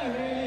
Mary.